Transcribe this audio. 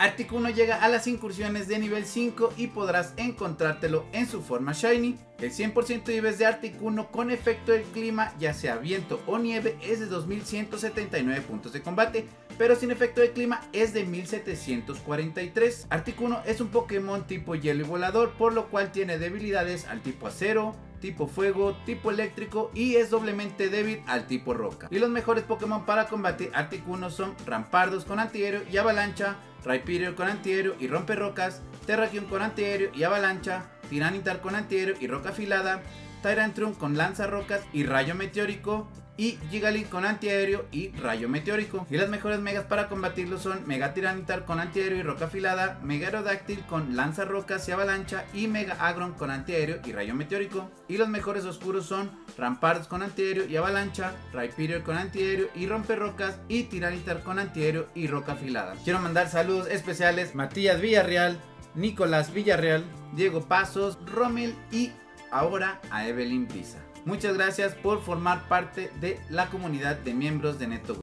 Articuno llega a las incursiones de nivel 5 y podrás encontrártelo en su forma Shiny. El 100% de IVs de Articuno con efecto del clima, ya sea viento o nieve, es de 2179 puntos de combate, pero sin efecto de clima es de 1743. Articuno es un Pokémon tipo hielo y volador, por lo cual tiene debilidades al tipo acero, tipo fuego, tipo eléctrico y es doblemente débil al tipo roca. Y los mejores Pokémon para combatir Articuno son Rampardos con antiaéreo y avalancha, Rhyperior con antiaéreo y rompe rocas, Terrakion con antiaéreo y avalancha, Tiranitar con antiaéreo y roca afilada, Tyrantrum con lanza rocas y rayo meteórico, y Gigalith con antiaéreo y rayo meteórico. Y las mejores megas para combatirlo son Mega Tiranitar con antiaéreo y roca afilada, Mega Aerodáctil con lanza rocas y avalancha y Mega Agron con antiaéreo y rayo meteórico. Y los mejores oscuros son Rampardos con antiaéreo y avalancha, Rhyperior con antiaéreo y rompe rocas y Tiranitar con antiaéreo y roca afilada. Quiero mandar saludos especiales Matías Villarreal, Nicolás Villarreal, Diego Pasos, Rommel y ahora a Evelyn Pisa. Muchas gracias por formar parte de la comunidad de miembros de Neto.